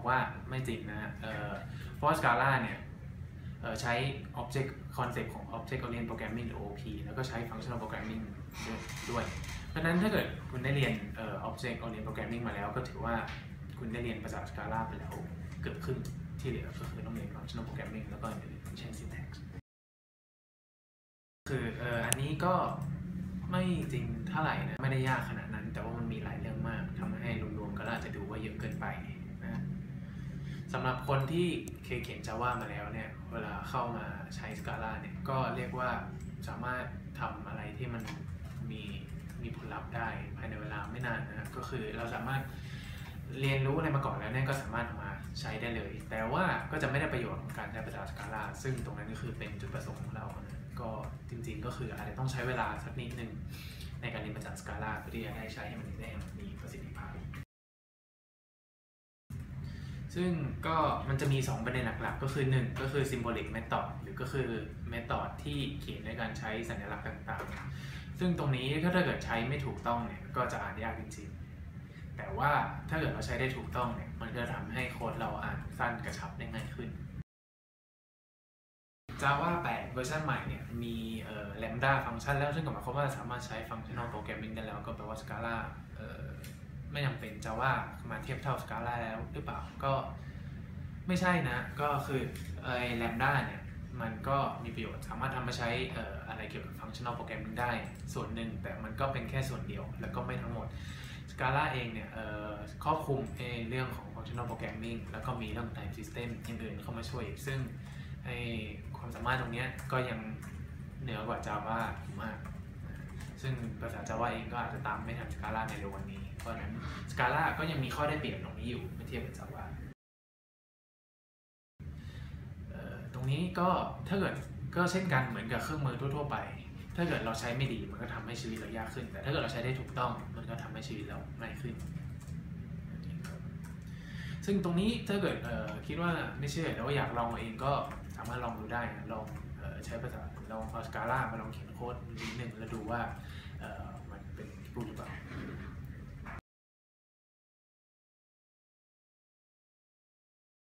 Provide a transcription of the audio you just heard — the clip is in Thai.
บอกว่าไม่จริงนะฮะเอ่อเพราะว่า Scala เนี่ยเอ่อใช้ Object Concept ของ Object Oriented Programming หรือ OP แล้วก็ใช้ Functional Programming ด้วย เพราะนั้นถ้าเกิดคุณได้เรียนอ่อ Object Oriented Programming มาแล้ว ก็ถือว่าคุณได้เรียนภาษา Scala ไปแล้วเกือบครึ่งที่เหลือก็คือต้องเรียน Functional Programming แล้วก็อื่นๆเช่น Syntax คืออันนี้ก็ไม่จริงเท่าไหร่นะ ไม่ได้ยากขนาดนั้น แต่ว่ามันมีหลายเรื่องมากทำให้รวมๆก็อาจจะดูว่าเยอะเกินไป สำหรับคนที่เคยเขียน Java มาแล้วเนี่ย เวลาเข้ามาใช้ Scala เนี่ย ก็เรียกว่าสามารถทำอะไรที่มันมีมีผลลัพธ์ได้ภายในเวลาไม่นานนะก็คือเราสามารถเรียนรู้อะไรมาก่อนแล้วเนี่ยก็สามารถเอามาใช้ได้เลย แต่ว่าก็จะไม่ได้ประโยชน์ของการใช้ภาษา Scala ซึ่งตรงนั้นก็คือเป็นจุดประสงค์ของเรานะก็จริงๆก็คืออาจจะต้องใช้เวลาสักนิดนึงในการเรียนภาษา Scala เพื่อที่จะได้ใช้ให้มันได้มีประสิทธิภาพ ซึ่งก็มันจะมี 2 ประเด็นหลักๆ ก็คือ 1 ก็คือ symbolic method หรือก็คือ method ที่เขียนในการใช้สัญลักษณ์ต่างๆ ซึ่งตรงนี้ถ้าเกิดใช้ไม่ถูกต้องเนี่ยก็จะอ่านยากจริงๆ แต่ว่าถ้าเกิดเราใช้ได้ถูกต้องเนี่ยมันก็ทำให้โค้ดเราอ่านสั้นกระชับได้ง่ายขึ้น Java 8 เวอร์ชันใหม่เนี่ยมีเอ่อ lambda ฟังก์ชันแล้วซึ่งก็หมายความว่าสามารถใช้ functional programming ได้แล้วก็แปลว่า Scala เอ่อ ไม่จำเป็น Java มาเทียบเท่า Scala แล้วหรือเปล่าก็ไม่ใช่นะ ก็คือไอ้ lambda เนี่ยมันก็มีประโยชน์สามารถทำมาใช้อออะไรเกี่ยวกับ functional programming ได้ส่วนหนึ่ง แต่มันก็เป็นแค่ส่วนเดียว แล้วก็ไม่ทั้งหมด Scala เองเนี่ยเออครอบคลุมเองเรื่องของ functional programming แล้วก็มีเรื่อง time system อื่นๆเข้ามาช่วย ซึ่งไอความสามารถตรงนี้ก็ยังเหนือกว่า Java มาก ซึ่งภาษา Java เองก็อาจจะตามไม่ทัน Scala ในเร็ววันนี้ เพราะฉะนั้น Scala ก็ยังมีข้อได้เปรียบตรงนี้อยู่เมื่อเทียบกับ Java เอ่อตรงนี้ก็ถ้าเกิดก็เช่นกันเหมือนกับเครื่องมือทั่วๆไป ถ้าเกิดเราใช้ไม่ดีมันก็ทำให้ชีวิตเรายากขึ้น แต่ถ้าเกิดเราใช้ได้ถูกต้องมันก็ทำให้ชีวิตเราง่ายขึ้น ซึ่งตรงนี้ถ้าเกิดคิดว่าไม่เชื่อแต่ว่าอยากลองเองก็สามารถลองดูได้นะลอง ใช้ภาษาลองเอาสกาล่ามาลองเขียนโค้ดนิดหนึ่งแล้วดูว่ามันเป็นรูปหรือเปล่า